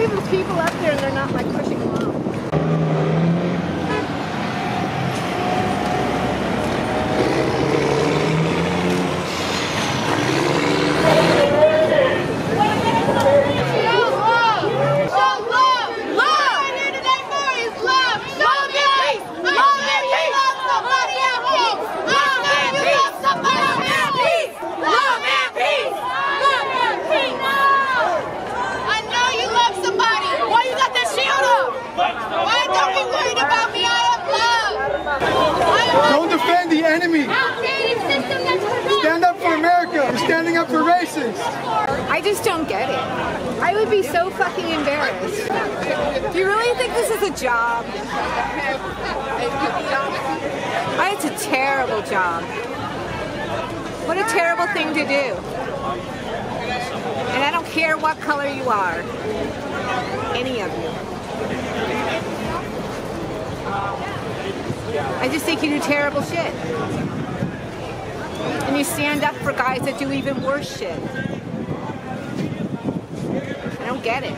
There's people up there and they're not like pushing them off. Enemy. Stand up for America. You're standing up for racists. I just don't get it. I would be so fucking embarrassed. Do you really think this is a job? Oh, It's a terrible job. What a terrible thing to do. And I don't care what color you are. Any of you. I just think you do terrible shit. And you stand up for guys that do even worse shit. I don't get it.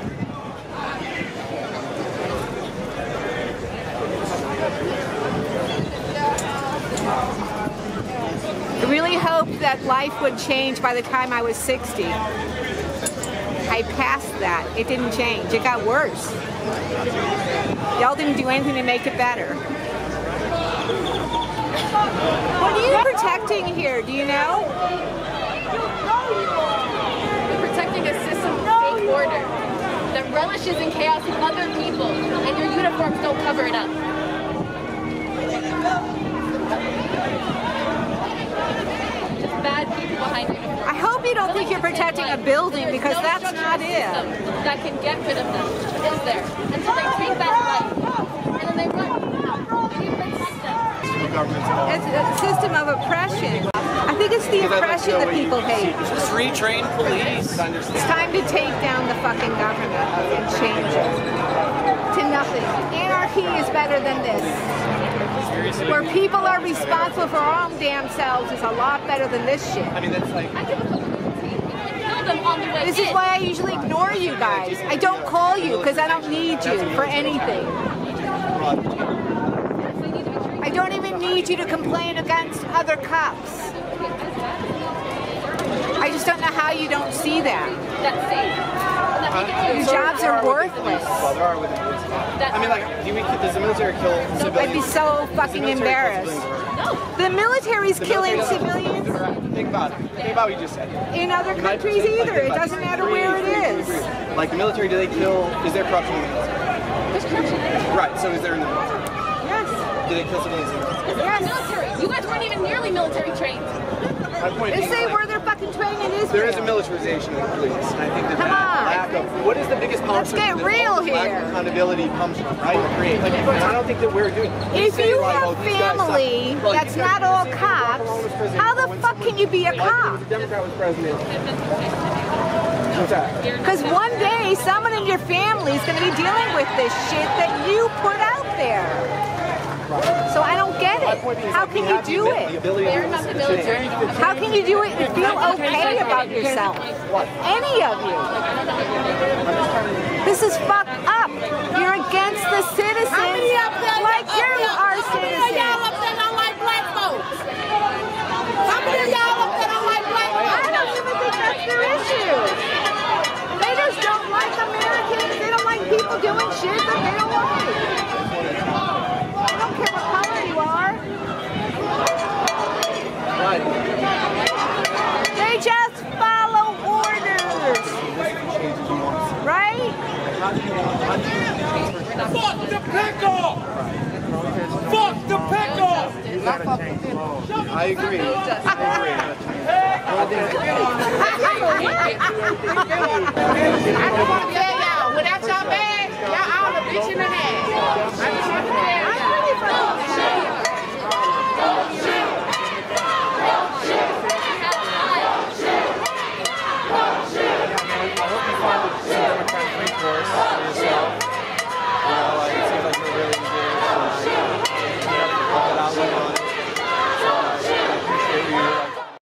I really hoped that life would change by the time I was 60. I passed that. It didn't change. It got worse. Y'all didn't do anything to make it better. What are you protecting here? Do you know? You're protecting a system of fake order that relishes in chaos of other people, and your uniforms don't cover it up. Just bad people behind uniforms. I hope you don't think you're protecting a building because no that's not it. That can get rid of them is there until they take that right, and then they run. We protect. It's a system of oppression. I think it's the oppression that people hate. Just retrain police. It's time to take down the fucking government and change it to nothing. Anarchy is better than this. Where people are responsible for our own damn selves is a lot better than this shit. I mean, that's like. I give a fuck what they take. You can kill them on the way This is why I usually ignore you guys. I don't call you because I don't need you for anything. I don't even need you to complain against other cops. I just don't know how you don't see that. That's safe. And that we can Your jobs are worthless. Well, there are with the police. I mean, like, do we, does the military kill civilians? I'd be so Does the fucking embarrassed. The military's The killing military civilians Think about it. Think about what you just said. in other countries either. It doesn't matter where it is. Like the military, do they kill? Is there corruption in the military? There's corruption. Right. So is there in the military? Do they kill civilians in the military? Yes. Military. You guys weren't even nearly military trained. They say where they're fucking training in there is a militarization of the police, I think that Come that on. lack of what is the biggest Let's get real this lack of accountability comes from, right? Like, I don't think that we're doing. If you have oh, family Well, that's guys- not all the same thing when cops, Obama was president, how the fuck can you be a cop? the Democrat was president. Because one day someone in your family is going to be dealing with this shit that you put out there. So I don't get it. How can you do it? How can you do it and feel okay about yourself? Any of you. This is fucked up. I agree. I agree. I just want to tell y'all, without y'all bags, y'all all a bitch in the head. I just want to tell y'all. Oh, shit. Oh,